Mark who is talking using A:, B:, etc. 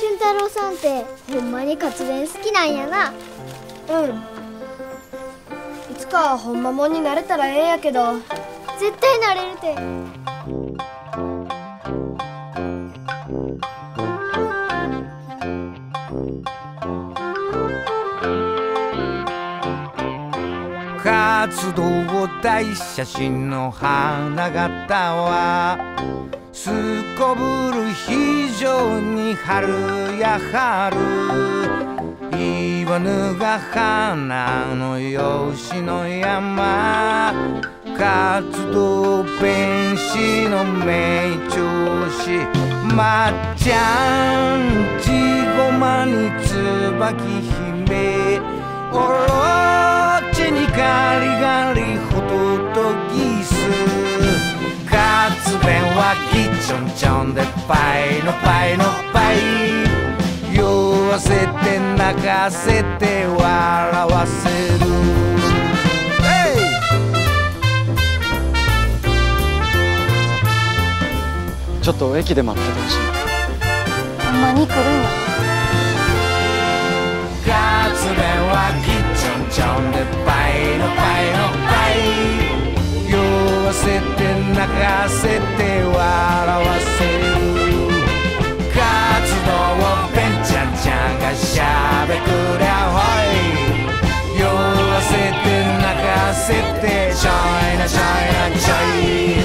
A: 俊太郎さんってほんまに活弁好きなんやな。
B: うん。いつかほんまもんになれたらええんやけど。
A: 絶対なれるて。
C: 活動大写真の花形はすこぶる非常に春や春。言わぬが花の吉野山。活動弁士の名調子。まっちゃんちごまに椿姫おろギチョンチョンでパイのパイのパイ。酔わせて泣かせて笑わせる。Hey!
D: ちょっと駅で待っててほしい。
E: ほんまに来るんや
C: かせて笑わせる活動をベンちゃんちゃんがしゃべくりゃほい酔わせて泣かせてちょいなちょいなちょい